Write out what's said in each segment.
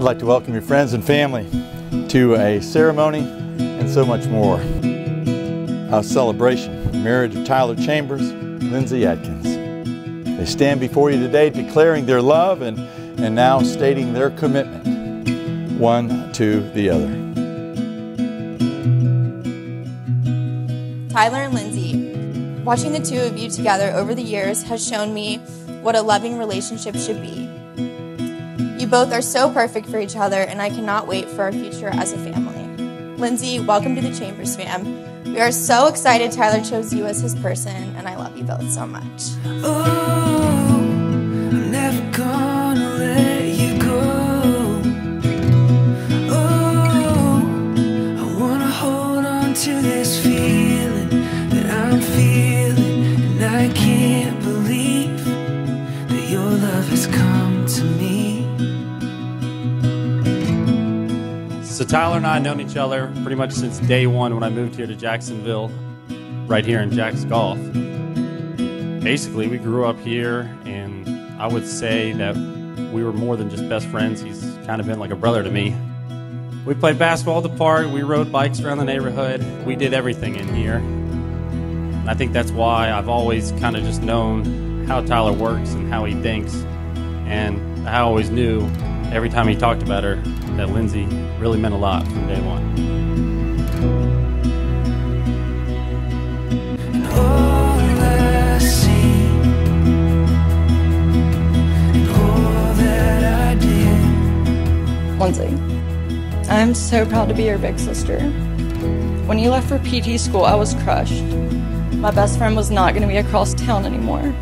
I'd like to welcome your friends and family to a ceremony and so much more. A celebration, marriage of Tyler Chambers, Lindsey Atkins. They stand before you today declaring their love and, and now stating their commitment, one to the other. Tyler and Lindsey, watching the two of you together over the years has shown me what a loving relationship should be. You both are so perfect for each other, and I cannot wait for our future as a family. Lindsey, welcome to the Chambers fam. We are so excited Tyler chose you as his person, and I love you both so much. Oh, So Tyler and I have known each other pretty much since day one when I moved here to Jacksonville, right here in Jack's Golf. Basically, we grew up here, and I would say that we were more than just best friends. He's kind of been like a brother to me. We played basketball at the park, we rode bikes around the neighborhood, we did everything in here. I think that's why I've always kind of just known how Tyler works and how he thinks. And I always knew every time he talked about her that Lindsey really meant a lot from day one. Lindsey, I'm so proud to be your big sister. When you left for PT school, I was crushed. My best friend was not going to be across town anymore.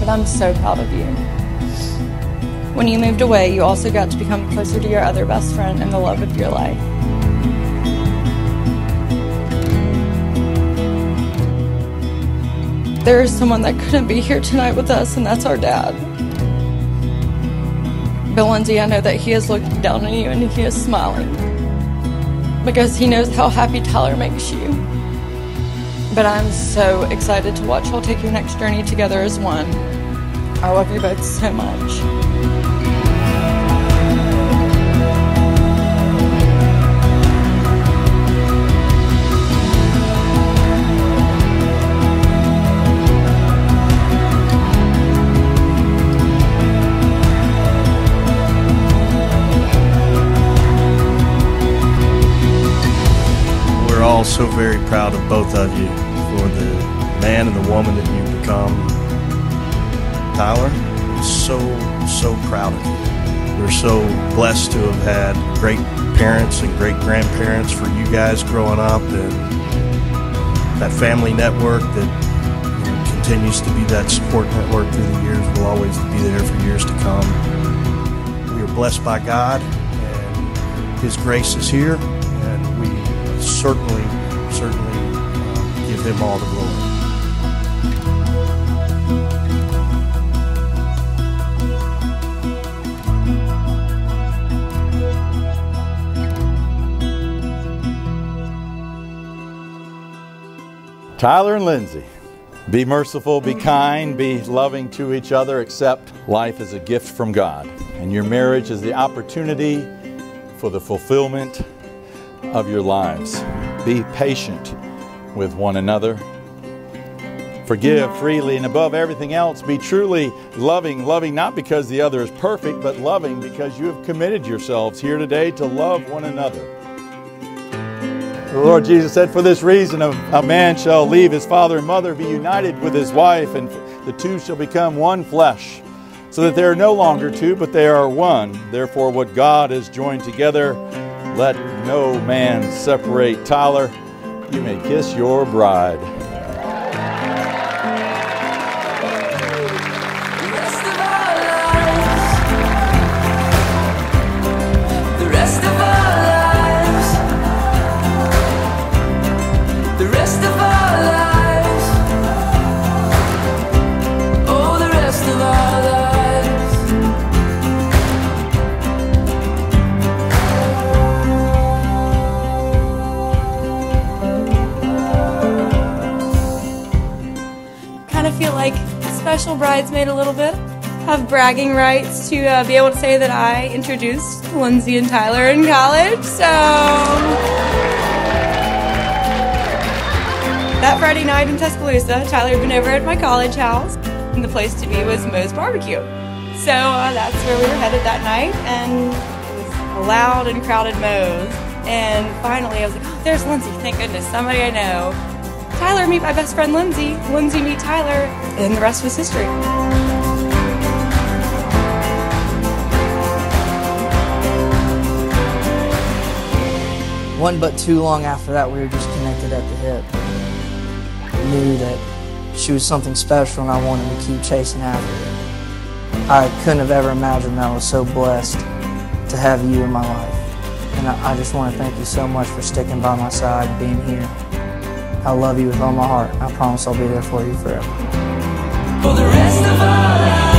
But I'm so proud of you. When you moved away, you also got to become closer to your other best friend and the love of your life. There is someone that couldn't be here tonight with us, and that's our dad. But Lindsey, I know that he is looking down on you and he is smiling because he knows how happy Tyler makes you. But I'm so excited to watch y'all take your next journey together as one. I love you both so much. So very proud of both of you for the man and the woman that you've become. Tyler, I'm so, so proud of you. We're so blessed to have had great parents and great grandparents for you guys growing up and that family network that continues to be that support network through the years will always be there for years to come. We are blessed by God and His grace is here and we certainly, certainly uh, give Him all the glory. Tyler and Lindsey, be merciful, be kind, be loving to each other, accept life as a gift from God. And your marriage is the opportunity for the fulfillment of your lives. Be patient with one another. Forgive freely, and above everything else, be truly loving. Loving not because the other is perfect, but loving because you have committed yourselves here today to love one another. The Lord Jesus said, For this reason, a, a man shall leave his father and mother, be united with his wife, and the two shall become one flesh. So that they are no longer two, but they are one. Therefore, what God has joined together, let no man separate. Tyler, you may kiss your bride. Feel like special bridesmaid a little bit. have bragging rights to uh, be able to say that I introduced Lindsey and Tyler in college. So that Friday night in Tuscaloosa, Tyler had been over at my college house, and the place to be was Moe's Barbecue. So uh, that's where we were headed that night, and it was a loud and crowded Moe's. And finally, I was like, oh, there's Lindsey. Thank goodness, somebody I know. Tyler, meet my best friend Lindsey. Lindsey, meet Tyler. And the rest was history. One but too long after that, we were just connected at the hip. Knew that she was something special and I wanted to keep chasing after her. I couldn't have ever imagined that I was so blessed to have you in my life. And I, I just want to thank you so much for sticking by my side being here. I love you with all my heart. I promise I'll be there for you forever. For